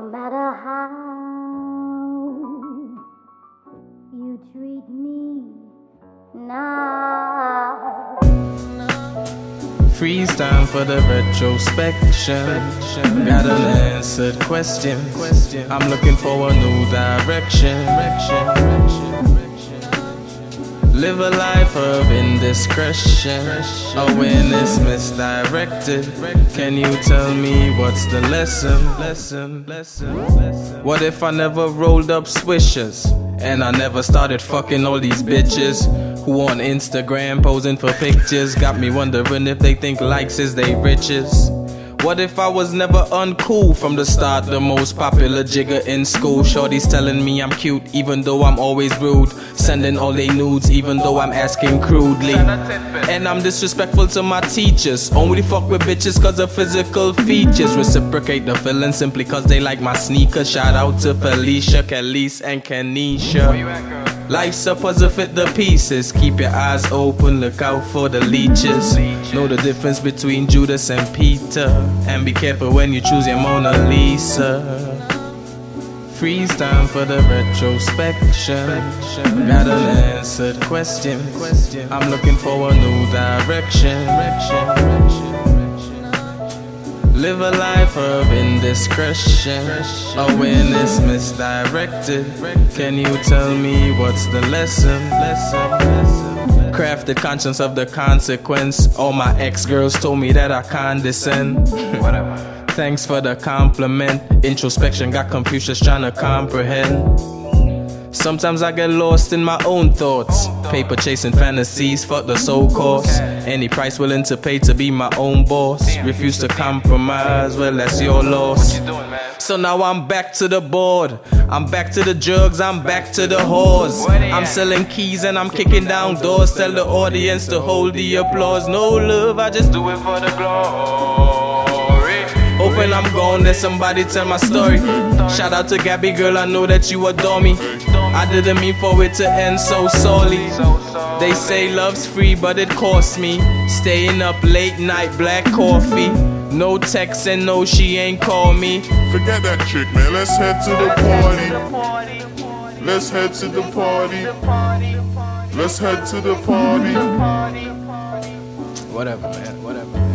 No matter how you treat me now. Freeze time for the retrospection. Got an answered question. I'm looking for a new direction. Live a life of indiscretion. Oh, Awareness misdirected. Can you tell me what's the lesson? Lesson, lesson, lesson. What if I never rolled up swishers? And I never started fucking all these bitches who on Instagram posing for pictures. Got me wondering if they think likes is they riches. What if I was never uncool from the start? The most popular jigger in school. Shorty's telling me I'm cute, even though I'm always rude. Sending all they nudes, even though I'm asking crudely. And I'm disrespectful to my teachers. Only fuck with bitches cause of physical features. Reciprocate the feeling simply cause they like my sneakers. Shout out to Felicia, Khalees, and Kenisha. Life's a puzzle, fit the pieces. Keep your eyes open, look out for the leeches. Know the difference between Judas and Peter. And be careful when you choose your Mona Lisa. Freeze time for the retrospection. Got an answered question. I'm looking for a new direction. Live a life of indiscretion. Awareness misdirected. Can you tell me what's the lesson? Craft the conscience of the consequence. All my ex girls told me that I condescend. Thanks for the compliment. Introspection got Confucius trying to comprehend. Sometimes I get lost in my own thoughts. Paper chasing fantasies, fuck the soul cost. Any price willing to pay to be my own boss. Refuse to compromise, well, that's your loss. So now I'm back to the board. I'm back to the drugs, I'm back to the whores. I'm selling keys and I'm kicking down doors. Tell the audience to hold the applause. No love, I just do it for the glory. Hoping I'm gone, let somebody tell my story. Shout out to Gabby, girl, I know that you adore me. I didn't mean for it to end so sorely. They say love's free, but it costs me. Staying up late night, black coffee. No text and no, she ain't call me. Forget that chick, man. Let's head to the party. Let's head to the party. Let's head to the party. Whatever, man, whatever.